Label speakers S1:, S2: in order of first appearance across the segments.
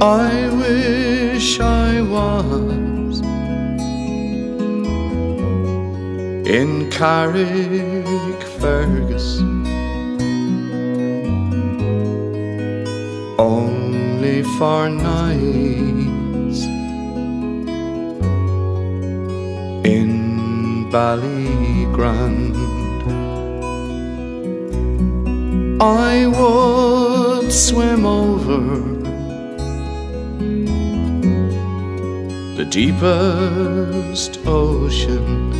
S1: I wish I was in Carrickfergus only for nights in Ballygrand. I would swim over the deepest ocean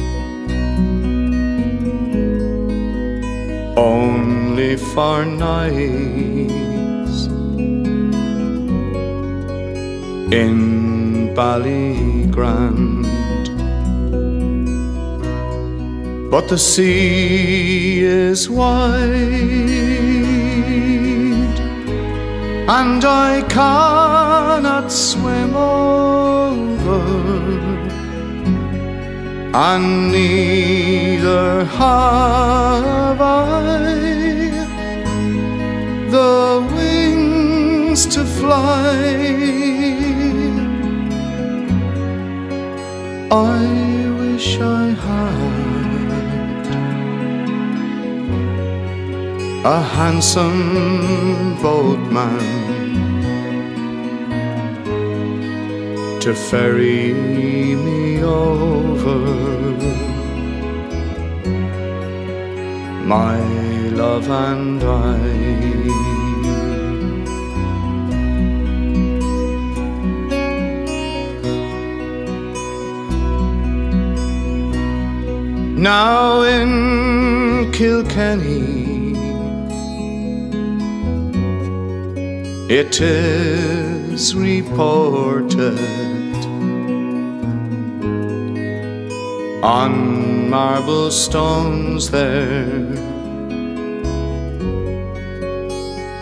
S1: only for nights in Ballygrand. But the sea is wide, and I cannot swim over, and neither have I the wings to fly. I wish I had a handsome boatman to ferry me over. My love and I. Now in Kilkenny, it is reported on marble stones there.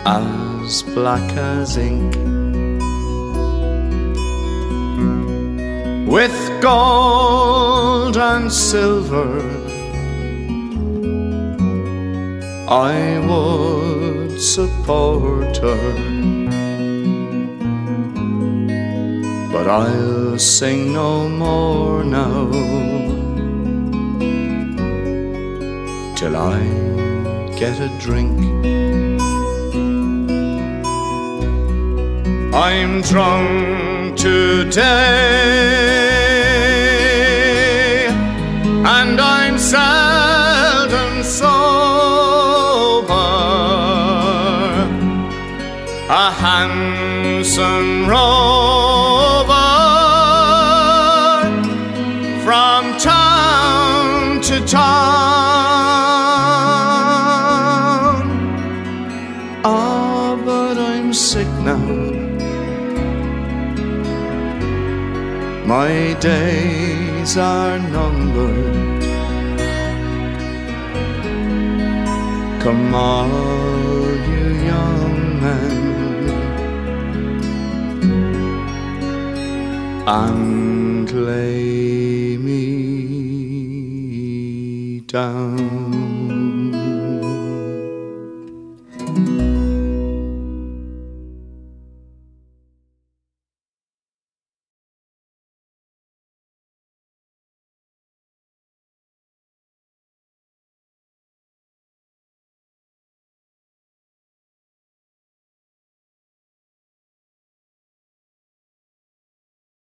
S1: As black as ink. with gold and silver I would support her. But I'll sing no more now Till I get a drink I'm drunk today, and I'm seldom sober. A handsome rover from town to town. My days are numbered. Come all you young men and lay me down.